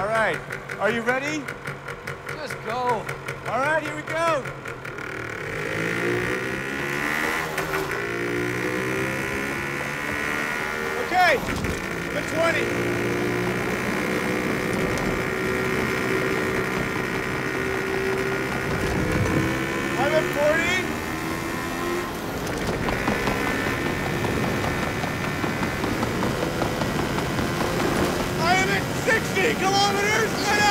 All right. Are you ready? Just go. All right, here we go. Okay, the 20. I'm at 40. 60 kilometers an hour!